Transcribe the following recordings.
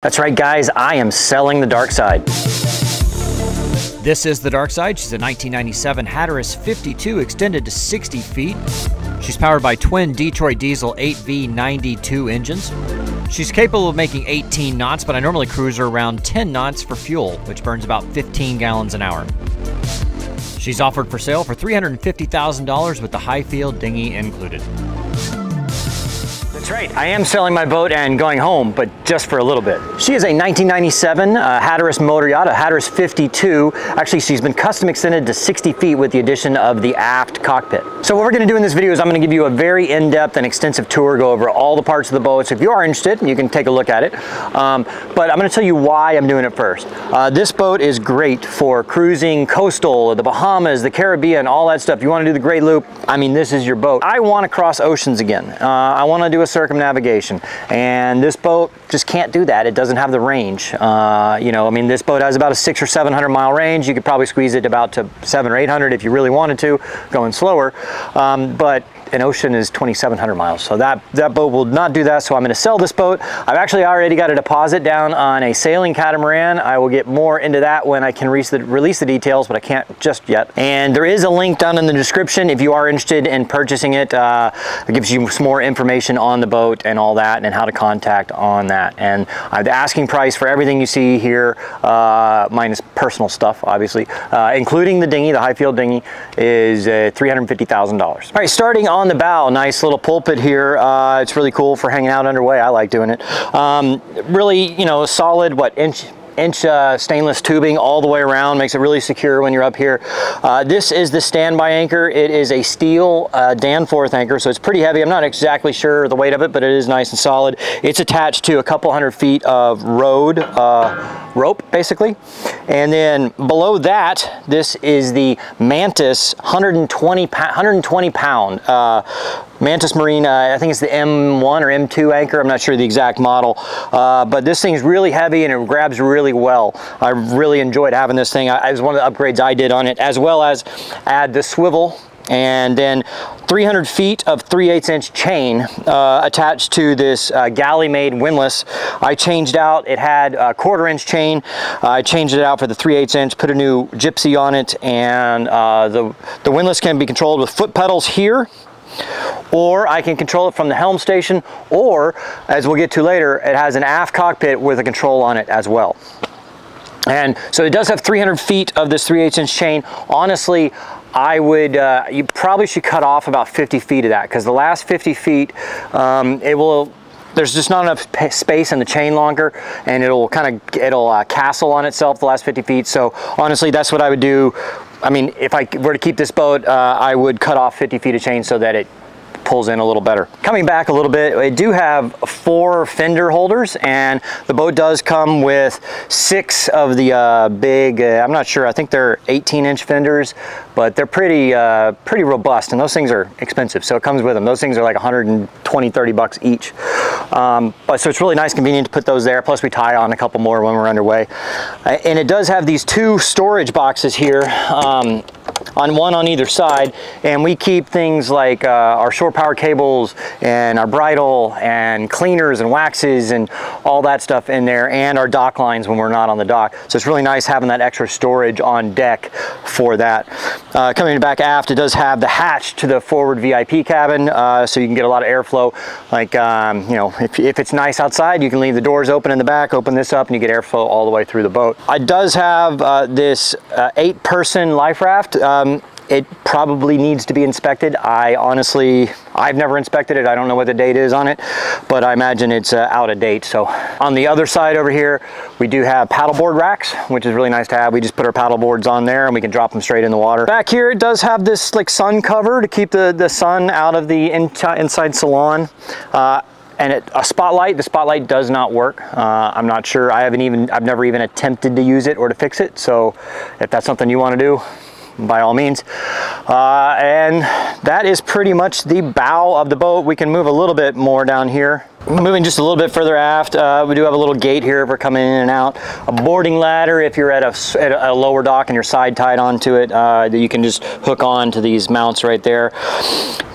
That's right, guys. I am selling the dark side. This is the dark side. She's a 1997 Hatteras 52 extended to 60 feet. She's powered by twin Detroit diesel 8V92 engines. She's capable of making 18 knots, but I normally cruise her around 10 knots for fuel, which burns about 15 gallons an hour. She's offered for sale for $350,000 with the Highfield dinghy included. That's right. I am selling my boat and going home, but just for a little bit. She is a 1997 uh, Hatteras motor yacht, a Hatteras 52. Actually, she's been custom extended to 60 feet with the addition of the aft cockpit. So what we're going to do in this video is I'm going to give you a very in-depth and extensive tour, go over all the parts of the boat. So if you are interested, you can take a look at it. Um, but I'm going to tell you why I'm doing it first. Uh, this boat is great for cruising coastal, the Bahamas, the Caribbean, all that stuff. You want to do the Great Loop, I mean, this is your boat. I want to cross oceans again. Uh, I want to do a circumnavigation. And this boat just can't do that. It doesn't have the range. Uh, you know, I mean, this boat has about a six or 700 mile range. You could probably squeeze it about to seven or 800 if you really wanted to, going slower. Um, but an ocean is 2,700 miles. So that, that boat will not do that. So I'm going to sell this boat. I've actually already got a deposit down on a sailing catamaran. I will get more into that when I can release the, release the details, but I can't just yet. And there is a link down in the description if you are interested in purchasing it. Uh, it gives you some more information on the boat and all that and how to contact on that. And uh, the asking price for everything you see here, uh, minus personal stuff, obviously, uh, including the dinghy, the Highfield dinghy, is uh, $350,000. All right, starting on the bow, nice little pulpit here. Uh, it's really cool for hanging out underway. I like doing it. Um, really, you know, solid, what, inch, inch uh, stainless tubing all the way around, makes it really secure when you're up here. Uh, this is the standby anchor. It is a steel uh, Danforth anchor, so it's pretty heavy. I'm not exactly sure the weight of it, but it is nice and solid. It's attached to a couple hundred feet of rode uh, rope, basically. And then below that, this is the Mantis 120, 120 pound uh, Mantis Marine, uh, I think it's the M1 or M2 anchor. I'm not sure the exact model, uh, but this thing is really heavy and it grabs really well. I really enjoyed having this thing. I, it was one of the upgrades I did on it, as well as add the swivel and then 300 feet of 3 8 inch chain uh, attached to this uh, Galley Maid windlass. I changed out, it had a quarter inch chain. Uh, I changed it out for the 3 8 inch, put a new gypsy on it, and uh, the, the windlass can be controlled with foot pedals here or I can control it from the helm station, or as we'll get to later, it has an aft cockpit with a control on it as well. And so it does have 300 feet of this 3 8 inch chain. Honestly, I would, uh, you probably should cut off about 50 feet of that because the last 50 feet, um, it will, there's just not enough space in the chain locker and it'll kind of, it'll uh, castle on itself the last 50 feet. So honestly, that's what I would do I mean, if I were to keep this boat, uh, I would cut off 50 feet of chain so that it pulls in a little better. Coming back a little bit, I do have four fender holders and the boat does come with six of the uh, big, uh, I'm not sure, I think they're 18 inch fenders, but they're pretty, uh, pretty robust and those things are expensive. So it comes with them. Those things are like 120, 30 bucks each. Um, but so it's really nice, convenient to put those there. Plus we tie on a couple more when we're underway. Uh, and it does have these two storage boxes here. Um, on one on either side and we keep things like uh, our shore power cables and our bridle and cleaners and waxes and all that stuff in there and our dock lines when we're not on the dock. So it's really nice having that extra storage on deck for that. Uh, coming back aft it does have the hatch to the forward VIP cabin uh, so you can get a lot of airflow. Like um, you know if, if it's nice outside you can leave the doors open in the back open this up and you get airflow all the way through the boat. It does have uh, this uh, eight person life raft um, it probably needs to be inspected. I honestly, I've never inspected it. I don't know what the date is on it, but I imagine it's uh, out of date. So on the other side over here, we do have paddleboard racks, which is really nice to have. We just put our paddleboards on there and we can drop them straight in the water. Back here, it does have this like sun cover to keep the, the sun out of the in inside salon. Uh, and it, a spotlight, the spotlight does not work. Uh, I'm not sure, I haven't even, I've never even attempted to use it or to fix it. So if that's something you wanna do, by all means. Uh, and that is pretty much the bow of the boat. We can move a little bit more down here. Moving just a little bit further aft, uh, we do have a little gate here we're coming in and out. A boarding ladder if you're at a, at a lower dock and you're side tied onto it, uh, that you can just hook on to these mounts right there.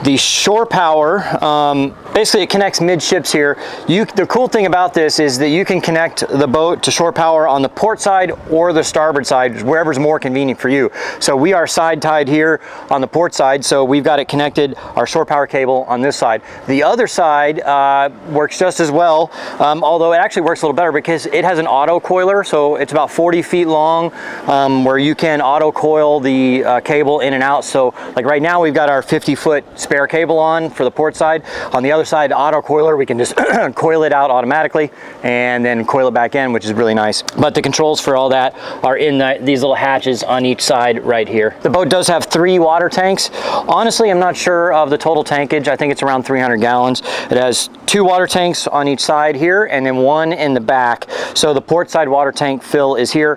The shore power, um, basically it connects midships here. You, the cool thing about this is that you can connect the boat to shore power on the port side or the starboard side, wherever's more convenient for you. So we are side tied here on the port side, so we've got it connected, our shore power cable on this side. The other side uh, works just as well, um, although it actually works a little better because it has an auto coiler, so it's about 40 feet long, um, where you can auto coil the uh, cable in and out. So like right now we've got our 50 foot spare cable on for the port side. On the other side, auto coiler, we can just coil it out automatically and then coil it back in, which is really nice. But the controls for all that are in the, these little hatches on each side right here. The boat does have three water tanks. Honestly, I'm not sure of the total tankage. I think it's around 300 gallons. It has two water tanks on each side here and then one in the back. So the port side water tank fill is here.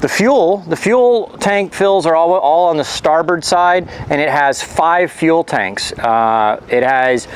The fuel, the fuel tank fills are all, all on the starboard side and it has five fuel tanks. Uh, it has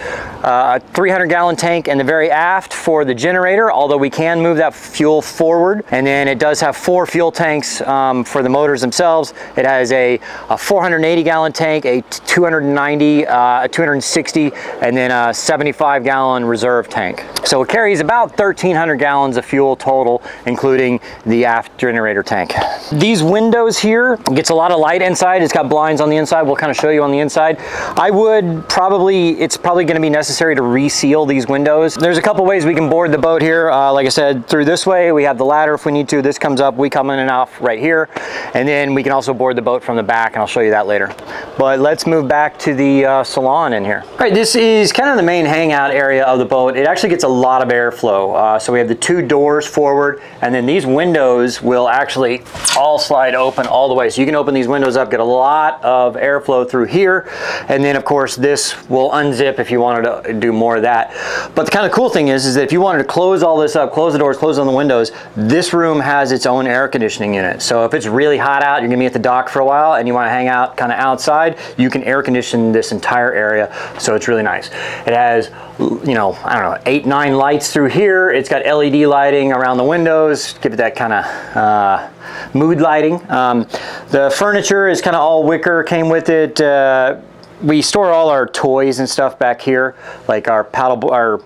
uh, a 300 gallon tank in the very aft for the generator, although we can move that fuel forward. And then it does have four fuel tanks um, for the motors themselves. It has a, a 480 gallon tank, a 290, uh, a 260, and then a 75 gallon reserve tank. So it carries about 1,300 gallons of fuel total, including the aft generator tank. These windows here gets a lot of light inside. It's got blinds on the inside. We'll kind of show you on the inside. I would probably, it's probably going to be necessary to reseal these windows. There's a couple ways we can board the boat here. Uh, like I said, through this way, we have the ladder if we need to. This comes up, we come in and off right here. And then we can also board the boat from the back, and I'll show you that later. But let's move back to the uh, salon in here. All right, this is kind of the main hangout area of the boat. It actually gets a lot of airflow. Uh, so we have the two doors forward, and then these windows will actually all slide open all the way. So you can open these windows up, get a lot of airflow through here. And then of course this will unzip if you wanted to do more of that. But the kind of cool thing is, is that if you wanted to close all this up, close the doors, close on the windows, this room has its own air conditioning unit. So if it's really hot out, you're gonna be at the dock for a while and you wanna hang out kind of outside, you can air condition this entire area. So it's really nice. It has, you know, I don't know, eight, nine lights through here. It's got LED lighting around the windows, give it that kind of uh, mood lighting. Um, the furniture is kind of all wicker, came with it. Uh, we store all our toys and stuff back here, like our paddle, our,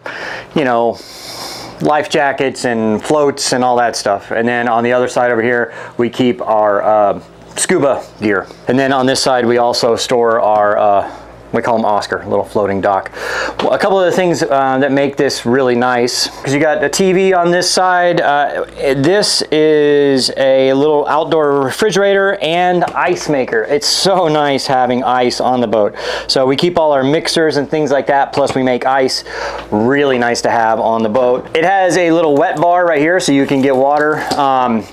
you know, life jackets and floats and all that stuff. And then on the other side over here, we keep our uh, scuba gear. And then on this side, we also store our uh, we call them Oscar, little floating dock. Well, a couple of the things uh, that make this really nice, because you got a TV on this side. Uh, this is a little outdoor refrigerator and ice maker. It's so nice having ice on the boat. So we keep all our mixers and things like that, plus we make ice. Really nice to have on the boat. It has a little wet bar right here so you can get water. Um,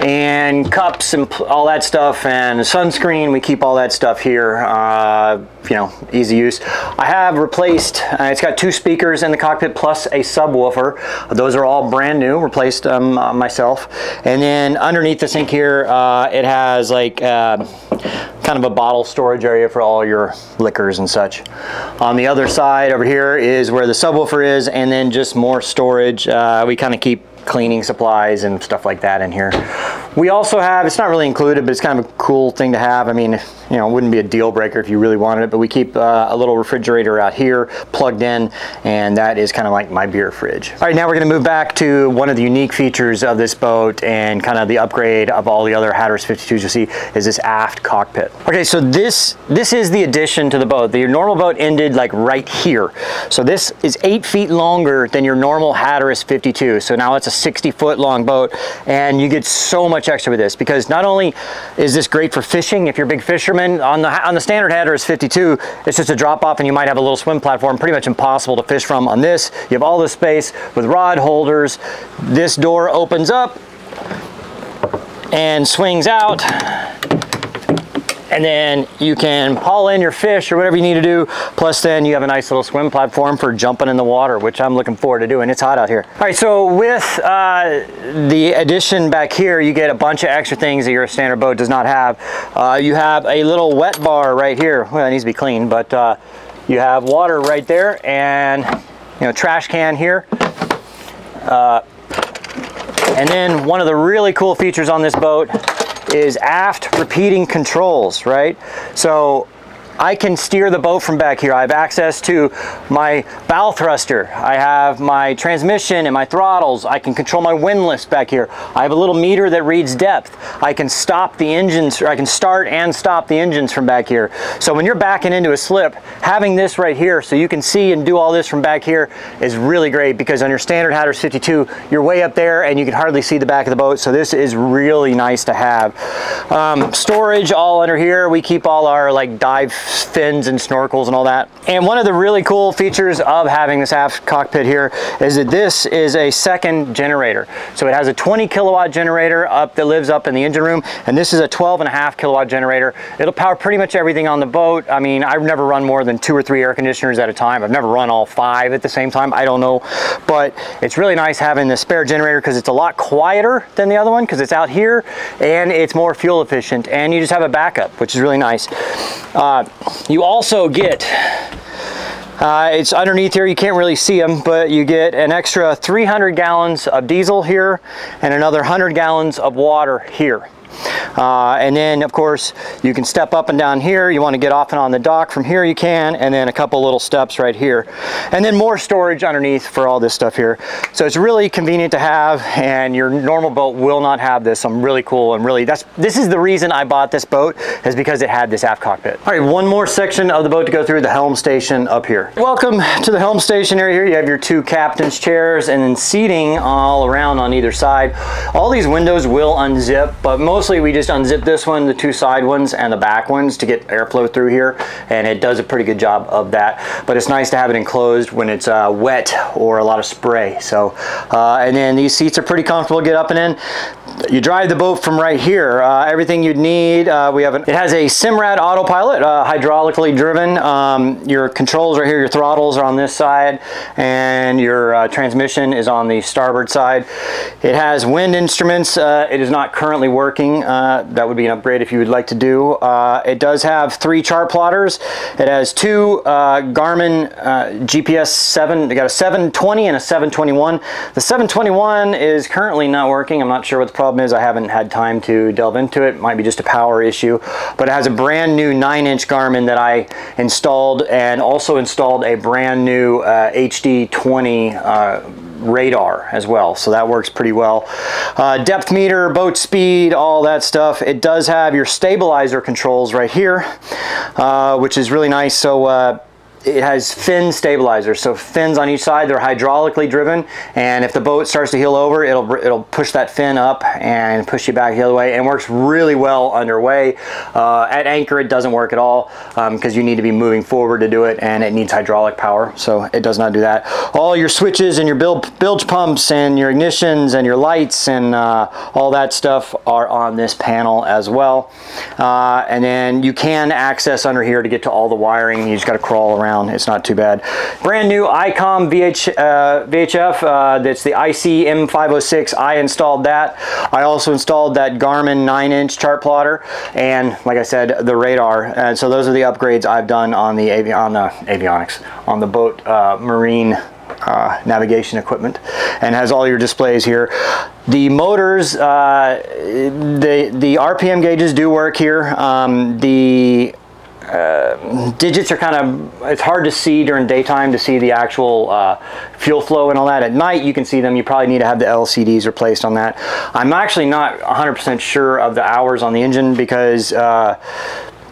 and cups and all that stuff and sunscreen. We keep all that stuff here. Uh, you know, easy use. I have replaced, uh, it's got two speakers in the cockpit plus a subwoofer. Those are all brand new, replaced um, uh, myself. And then underneath the sink here, uh, it has like uh, kind of a bottle storage area for all your liquors and such. On the other side over here is where the subwoofer is and then just more storage. Uh, we kind of keep cleaning supplies and stuff like that in here. We also have, it's not really included, but it's kind of a cool thing to have. I mean, you know, it wouldn't be a deal breaker if you really wanted it, but we keep uh, a little refrigerator out here plugged in, and that is kind of like my beer fridge. All right, now we're gonna move back to one of the unique features of this boat and kind of the upgrade of all the other Hatteras 52s you see is this aft cockpit. Okay, so this, this is the addition to the boat. The normal boat ended like right here. So this is eight feet longer than your normal Hatteras 52. So now it's a 60 foot long boat and you get so much extra with this because not only is this great for fishing if you're a big fisherman on the on the standard Hatteras 52 it's just a drop off and you might have a little swim platform pretty much impossible to fish from on this. You have all this space with rod holders. This door opens up and swings out and then you can haul in your fish or whatever you need to do. Plus then you have a nice little swim platform for jumping in the water, which I'm looking forward to doing. It's hot out here. All right, so with uh, the addition back here, you get a bunch of extra things that your standard boat does not have. Uh, you have a little wet bar right here. Well, it needs to be clean, but uh, you have water right there and you know trash can here. Uh, and then one of the really cool features on this boat is aft repeating controls, right? So I can steer the boat from back here. I have access to my bow thruster. I have my transmission and my throttles. I can control my windlass back here. I have a little meter that reads depth. I can stop the engines, or I can start and stop the engines from back here. So when you're backing into a slip, having this right here so you can see and do all this from back here is really great because on your standard Hatteras 52, you're way up there and you can hardly see the back of the boat. So this is really nice to have. Um, storage all under here. We keep all our like dive fins and snorkels and all that. And one of the really cool features of having this aft cockpit here is that this is a second generator. So it has a 20 kilowatt generator up that lives up in the engine room, and this is a 12 and a half kilowatt generator. It'll power pretty much everything on the boat. I mean, I've never run more than two or three air conditioners at a time. I've never run all five at the same time. I don't know, but it's really nice having the spare generator because it's a lot quieter than the other one because it's out here and it's more fuel efficient and you just have a backup, which is really nice. Uh, you also get uh, it's underneath here, you can't really see them, but you get an extra 300 gallons of diesel here and another 100 gallons of water here. Uh, and then of course you can step up and down here. You want to get off and on the dock from here you can and then a couple little steps right here. And then more storage underneath for all this stuff here. So it's really convenient to have and your normal boat will not have this. I'm really cool and really that's this is the reason I bought this boat is because it had this aft cockpit. All right, one more section of the boat to go through the helm station up here. Welcome to the helm station area here. You have your two captain's chairs and then seating all around on either side. All these windows will unzip, but mostly we just unzip this one, the two side ones and the back ones to get airflow through here and it does a pretty good job of that. But it's nice to have it enclosed when it's uh, wet or a lot of spray. So, uh, and then these seats are pretty comfortable to get up and in you drive the boat from right here. Uh, everything you'd need. Uh, we have an, it has a Simrad autopilot, uh, hydraulically driven. Um, your controls are here. Your throttles are on this side, and your uh, transmission is on the starboard side. It has wind instruments. It is not currently working. Uh, that would be an upgrade if you would like to do. it does have three chart plotters. It has two Garmin GPS 7. They got a 720 and a 721. The 721 is currently not working. I'm not sure what the problem is I haven't had time to delve into it. it. Might be just a power issue, but it has a brand new nine inch Garmin that I installed and also installed a brand new uh, HD20 uh, radar as well. So that works pretty well. Uh, depth meter boat speed all that stuff. It does have your stabilizer controls right here uh, which is really nice. So uh, it has fin stabilizers. So fins on each side, they're hydraulically driven. And if the boat starts to heel over, it'll, it'll push that fin up and push you back the other way and works really well underway. Uh, at anchor, it doesn't work at all because um, you need to be moving forward to do it and it needs hydraulic power. So it does not do that. All your switches and your bilge, bilge pumps and your ignitions and your lights and uh, all that stuff are on this panel as well. Uh, and then you can access under here to get to all the wiring. You just got to crawl around It's not too bad. Brand new ICOM VH, uh, VHF. Uh, that's the IC M506. I installed that. I also installed that Garmin 9-inch chart plotter and, like I said, the radar. And so those are the upgrades I've done on the, avi on the avionics, on the boat uh, marine uh, navigation equipment and has all your displays here. The motors, uh, the, the RPM gauges do work here. Um, the uh, digits are kind of, it's hard to see during daytime to see the actual uh, fuel flow and all that. At night you can see them. You probably need to have the LCDs replaced on that. I'm actually not 100% sure of the hours on the engine because uh,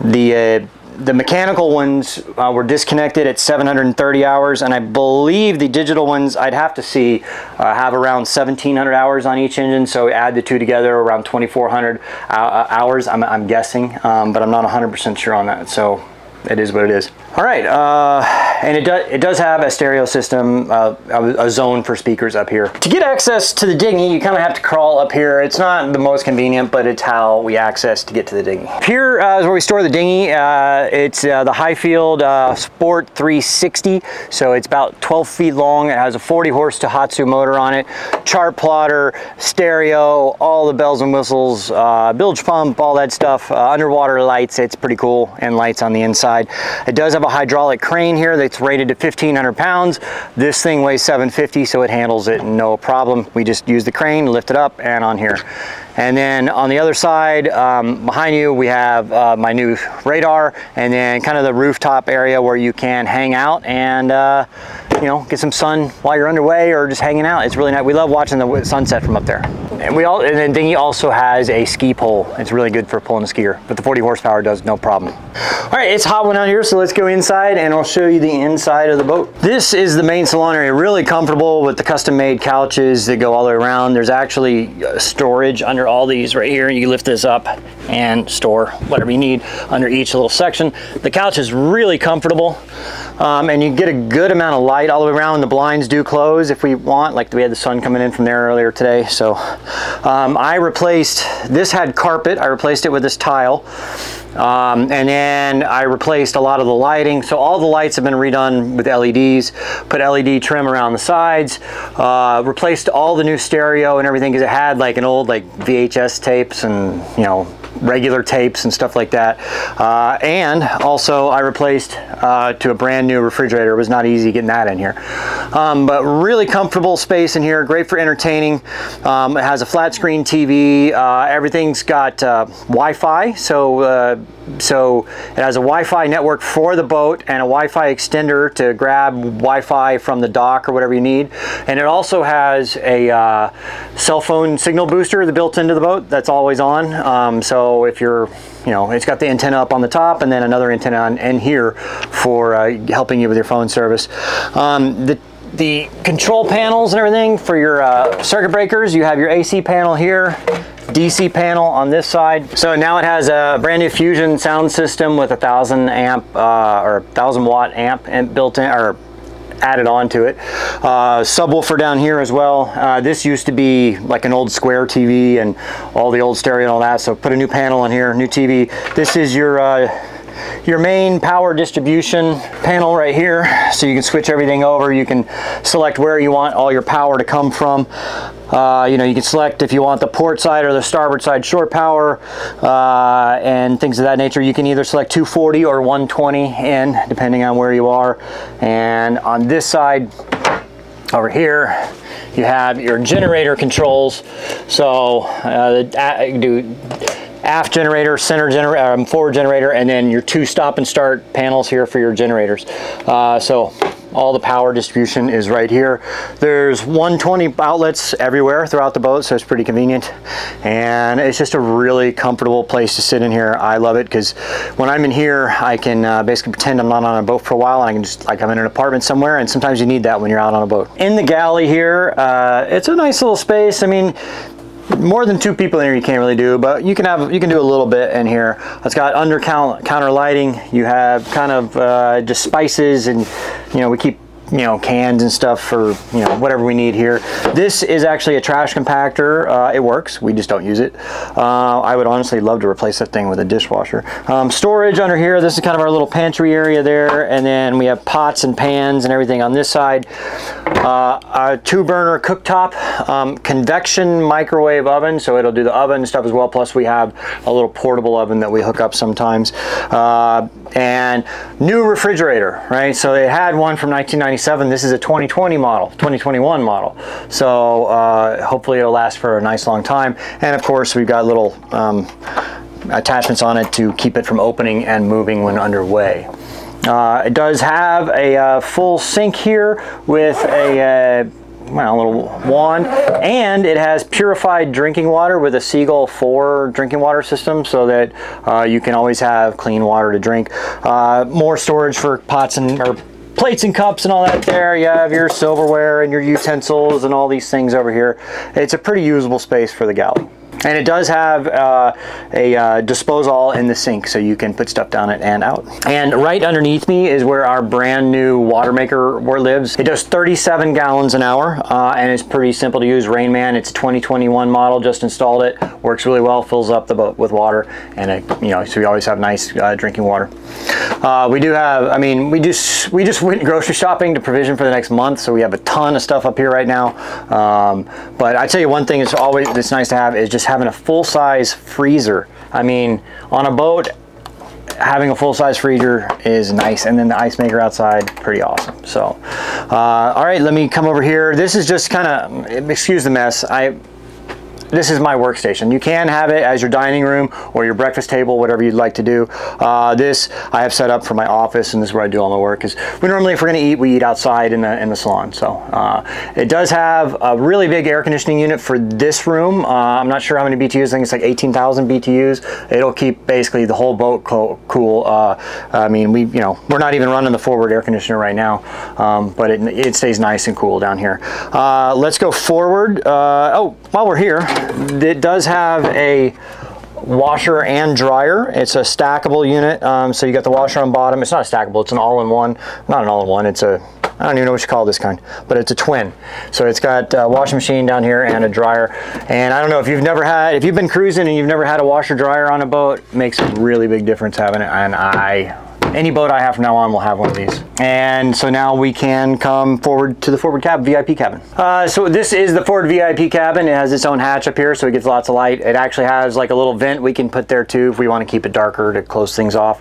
the uh, the mechanical ones uh, were disconnected at 730 hours and I believe the digital ones I'd have to see uh, have around 1700 hours on each engine so add the two together around 2400 uh, hours I'm, I'm guessing um, but I'm not 100% sure on that so it is what it is. All right, uh, and it does it does have a stereo system, uh, a, a, zone for speakers up here. To get access to the dinghy, you kind of have to crawl up here. It's not the most convenient, but it's how we access to get to the dinghy. Here uh, is where we store the dinghy. Uh, it's uh, the Highfield uh, Sport 360, so it's about 12 feet long. It has a 40 horse Tohatsu motor on it, chart plotter, stereo, all the bells and whistles, bilge pump, all that stuff. underwater lights, it's pretty cool, and lights on the inside. It does have have a hydraulic crane here that's rated to 1500 pounds. This thing weighs 750, so it handles it no problem. We just use the crane, lift it up and on here. And then on the other side, um, behind you, we have uh, my new radar and then kind of the rooftop area where you can hang out and uh, you know, get some sun while you're underway or just hanging out. It's really nice. We love watching the sunset from up there. And we all, and then Dinghy also has a ski pole. It's really good for pulling a skier, but the 40 horsepower does no problem. All right, it's hot one out here, so let's go inside and I'll show you the inside of the boat. This is the main salon area, really comfortable with the custom made couches that go all the way around. There's actually uh, storage under all these right here. You lift this up and store whatever you need under each little section. The couch is really comfortable um, and you get a good amount of light all the way around. The blinds do close if we want, like we had the sun coming in from there earlier today. So um, I replaced, this had carpet, I replaced it with this tile. Um, and then I replaced a lot of the lighting. So all the lights have been redone with LEDs, put LED trim around the sides, uh, replaced all the new stereo and everything because it had like an old like VHS tapes and, you know, regular tapes and stuff like that. Uh, and also I replaced uh, to a brand new refrigerator. It was not easy getting that in here. Um, but really comfortable space in here, great for entertaining. Um, it has a flat screen TV. Uh, everything's got uh, Wi-Fi, so uh, so it has a Wi-Fi network for the boat and a Wi-Fi extender to grab Wi-Fi from the dock or whatever you need. And it also has a uh, cell phone signal booster that built into the boat that's always on. Um, so if you're, you know, it's got the antenna up on the top and then another antenna on here for uh, helping you with your phone service. Um, the the control panels and everything for your uh, circuit breakers. You have your AC panel here, DC panel on this side. So now it has a brand new Fusion sound system with a thousand amp uh, or thousand watt amp built in or added on to it. Uh, subwoofer down here as well. Uh, this used to be like an old square TV and all the old stereo and all that. So put a new panel in here, new TV. This is your uh, your main power distribution panel right here. So you can switch everything over. You can select where you want all your power to come from. Uh, you know you can select if you want the port side or the starboard side short power uh, and things of that nature. You can either select 240 or 120 in depending on where you are. And on this side over here you have your generator controls. So uh, do aft generator, center generator, um, forward generator, and then your two stop and start panels here for your generators. Uh, so all the power distribution is right here. There's 120 outlets everywhere throughout the boat, so it's pretty convenient. And it's just a really comfortable place to sit in here. I love it because when I'm in here, I can uh, basically pretend I'm not on a boat for a while and I can just like I'm in an apartment somewhere and sometimes you need that when you're out on a boat. In the galley here, uh, it's a nice little space. I mean, more than two people in here you can't really do, but you can have you can do a little bit in here. It's got under counter lighting. You have kind of uh, just spices and you know we keep you know, cans and stuff for, you know, whatever we need here. This is actually a trash compactor. Uh, it works. We just don't use it. Uh, I would honestly love to replace that thing with a dishwasher. Um, storage under here. This is kind of our little pantry area there. And then we have pots and pans and everything on this side. Uh, a two burner cooktop, um, convection microwave oven. So it'll do the oven stuff as well. Plus we have a little portable oven that we hook up sometimes. Uh, and new refrigerator, right? So they had one from 1997. This is a 2020 model, 2021 model. So uh, hopefully it'll last for a nice long time. And of course, we've got little um, attachments on it to keep it from opening and moving when underway. Uh, it does have a uh, full sink here with a uh, well, a little wand, and it has purified drinking water with a Seagull 4 drinking water system so that uh, you can always have clean water to drink. Uh, more storage for pots and or plates and cups and all that there. You have your silverware and your utensils and all these things over here. It's a pretty usable space for the galley. And it does have uh, a uh, disposal in the sink, so you can put stuff down it and out. And right underneath me is where our brand new water maker lives. It does 37 gallons an hour, uh, and it's pretty simple to use. Rainman, it's 2021 model, just installed it. Works really well, fills up the boat with water, and it, you know, so we always have nice uh, drinking water. Uh, we do have, I mean, we just we just went grocery shopping to provision for the next month, so we have a ton of stuff up here right now. Um, but I tell you one thing that's always that's nice to have is just having a full-size freezer. I mean, on a boat, having a full-size freezer is nice and then the ice maker outside pretty awesome. So uh, all right let me come over here. This is just kind of excuse the mess. I this is my workstation. You can have it as your dining room or your breakfast table, whatever you'd like to do. Uh, this I have set up for my office and this is where I do all my work. Because we normally, if we're gonna eat, we eat outside in the, in the salon. So uh, it does have a really big air conditioning unit for this room. Uh, I'm not sure how many BTUs, I think it's like 18,000 BTUs. It'll keep basically the whole boat co cool. Uh, I mean, we, you know, we're not even running the forward air conditioner right now, um, but it, it stays nice and cool down here. Uh, let's go forward. Uh, oh, while we're here, it does have a washer and dryer. It's a stackable unit. Um, so you got the washer on bottom. It's not stackable, it's an all-in-one. Not an all-in-one, it's a, I don't even know what you call this kind, but it's a twin. So it's got a washing machine down here and a dryer. And I don't know if you've never had, if you've been cruising and you've never had a washer dryer on a boat, makes a really big difference having it. And I any boat I have from now on will have one of these. And so now we can come forward to the forward cab, VIP cabin. Uh, so this is the Ford VIP cabin. It has its own hatch up here, so it gets lots of light. It actually has like a little vent we can put there too if we want to keep it darker to close things off.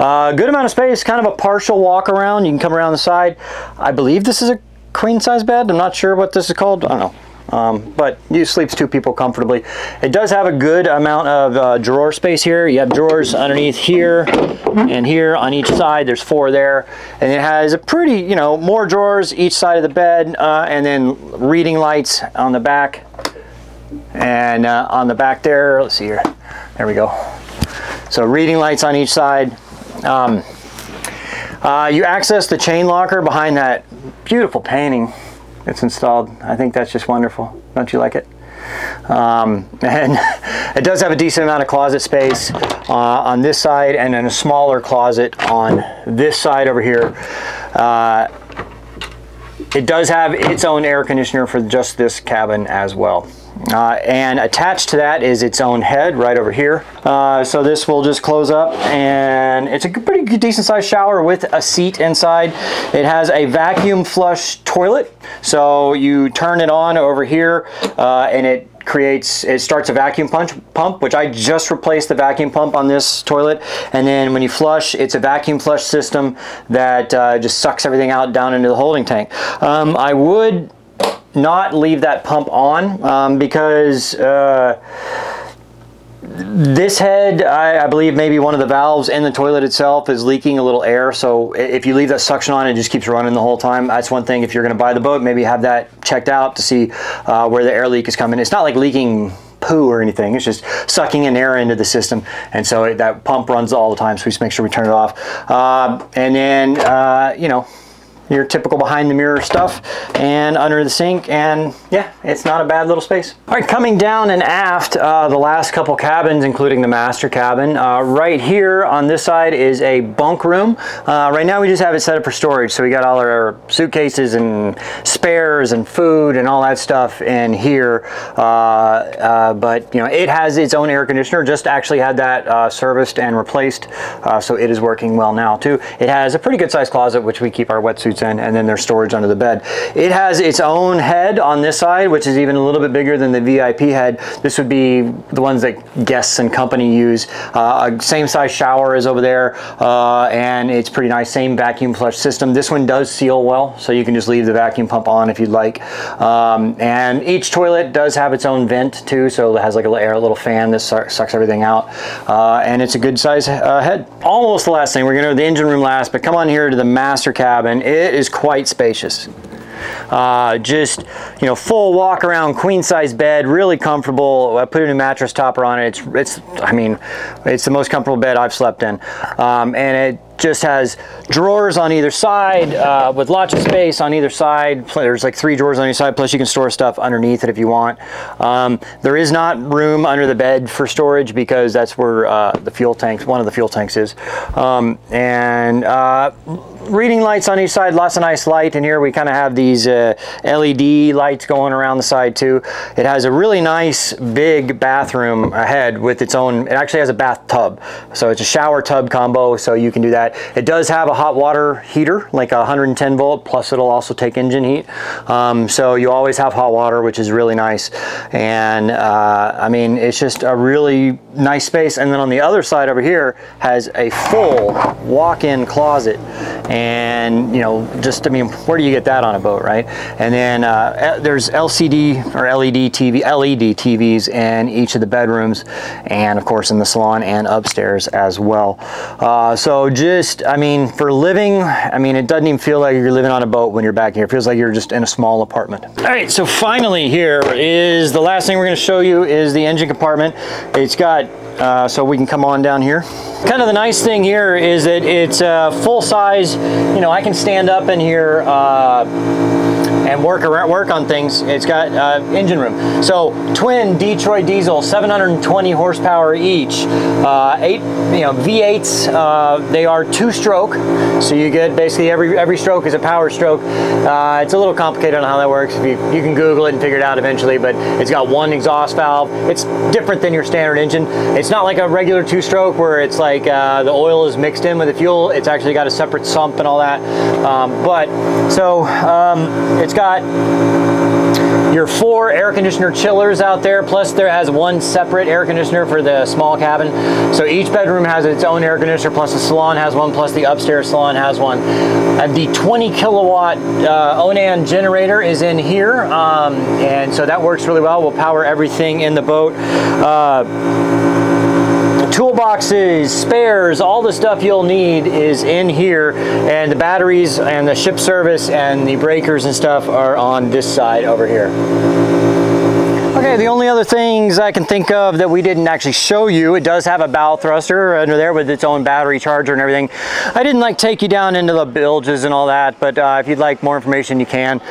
Uh, good amount of space, kind of a partial walk around. You can come around the side. I believe this is a queen size bed. I'm not sure what this is called. I don't know. Um, but you sleeps two people comfortably. It does have a good amount of uh, drawer space here. You have drawers underneath here and here on each side. There's four there. And it has a pretty, you know, more drawers each side of the bed uh, and then reading lights on the back. And uh, on the back there, let's see here. There we go. So reading lights on each side. Um, uh, you access the chain locker behind that beautiful painting it's installed. I think that's just wonderful. Don't you like it? Um, and it does have a decent amount of closet space uh, on this side and then a smaller closet on this side over here. Uh, it does have its own air conditioner for just this cabin as well. Uh, and attached to that is its own head right over here. Uh, so this will just close up and it's a pretty decent sized shower with a seat inside. It has a vacuum flush toilet. So you turn it on over here uh, and it creates, it starts a vacuum punch, pump, which I just replaced the vacuum pump on this toilet. And then when you flush, it's a vacuum flush system that uh, just sucks everything out down into the holding tank. Um, I would not leave that pump on um, because uh, this head, I, I, believe maybe one of the valves in the toilet itself is leaking a little air. So if you leave that suction on, it just keeps running the whole time. That's one thing. If you're going to buy the boat, maybe have that checked out to see uh, where the air leak is coming. It's not like leaking poo or anything. It's just sucking in air into the system. And so it, that pump runs all the time. So we just make sure we turn it off. Uh, and then, uh, you know, your typical behind the mirror stuff and under the sink and yeah it's not a bad little space. All right coming down and aft uh, the last couple cabins including the master cabin uh, right here on this side is a bunk room. Uh, right now we just have it set up for storage so we got all our suitcases and spares and food and all that stuff in here. Uh, uh, but you know it has its own air conditioner just actually had that uh, serviced and replaced so it is working well now too. It has a pretty good sized closet which we keep our wetsuits in, and then there's storage under the bed. It has its own head on this side, which is even a little bit bigger than the VIP head. This would be the ones that guests and company use. Uh, same size shower is over there, uh, and it's pretty nice. Same vacuum flush system. This one does seal well, so you can just leave the vacuum pump on if you'd like. Um, and each toilet does have its own vent too, so it has like a, air, a little fan that sucks everything out. Uh, and it's a good size uh, head. Almost the last thing, we're gonna do the engine room last, but come on here to the master cabin. It it is quite spacious. Uh, just, you know, full walk around queen size bed, really comfortable. I put a new mattress topper on it. It's, it's, I mean, it's the most comfortable bed I've slept in. Um, and it just has drawers on either side uh, with lots of space on either side. There's like three drawers on each side, plus you can store stuff underneath it if you want. Um, there is not room under the bed for storage because that's where uh, the fuel tanks, one of the fuel tanks is. Um, and uh, reading lights on each side, lots of nice light. And here we kind of have these uh, LED lights going around the side too. It has a really nice big bathroom ahead with its own, it actually has a bathtub. So it's a shower tub combo, so you can do that. It does have a hot water heater, like a 110 volt, plus it'll also take engine heat. Um, so you always have hot water, which is really nice. And uh, I mean, it's just a really nice space. And then on the other side over here has a full walk-in closet and you know just I mean where do you get that on a boat right? And then uh, there's LCD or LED TV LED TVs in each of the bedrooms and of course in the salon and upstairs as well. Uh, so just I mean for living I mean it doesn't even feel like you're living on a boat when you're back here. It feels like you're just in a small apartment. All right so finally here is the last thing we're going to show you is the engine compartment. It's got uh, so we can come on down here. Kind of the nice thing here is that it's uh, full size. You know, I can stand up in here uh, and work around, work on things. It's got uh, engine room. So twin Detroit diesel, 720 horsepower each. Uh, eight, you know, V8s. Uh, they are two-stroke, so you get basically every every stroke is a power stroke. Uh, it's a little complicated on how that works. You, you can Google it and figure it out eventually. But it's got one exhaust valve. It's different than your standard engine. It's not like a regular two-stroke where it's like uh, the oil is mixed in with the fuel. It's actually got a separate sump and all that. Um, but so um, it's got your four air conditioner chillers out there, plus there has one separate air conditioner for the small cabin. So each bedroom has its own air conditioner, plus the salon has one, plus the upstairs salon has one. And the 20 kilowatt uh, Onan generator is in here, um, and so that works really well. We'll power everything in the boat. Uh, toolboxes, spares, all the stuff you'll need is in here and the batteries and the ship service and the breakers and stuff are on this side over here. Okay, the only other things I can think of that we didn't actually show you, it does have a bow thruster under there with its own battery charger and everything. I didn't like take you down into the bilges and all that, but uh, if you'd like more information, you can.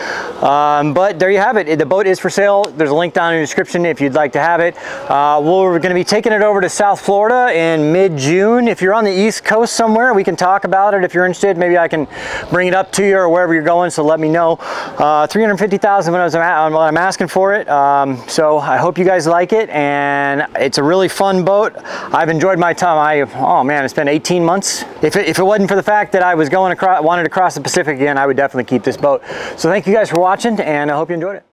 Um, but there you have it. The boat is for sale. There's a link down in the description if you'd like to have it. Uh, we're going to be taking it over to South Florida in mid-June. If you're on the East Coast somewhere, we can talk about it if you're interested. Maybe I can bring it up to you or wherever you're going, so let me know. Uh, 350000 when I was what I'm asking for it. Um, so I hope you guys like it and it's a really fun boat. I've enjoyed my time. I, oh man, it's been 18 months. If it, if it wasn't for the fact that I was going across, wanted to cross the Pacific again, I would definitely keep this boat. So thank you guys for watching and I hope you enjoyed it.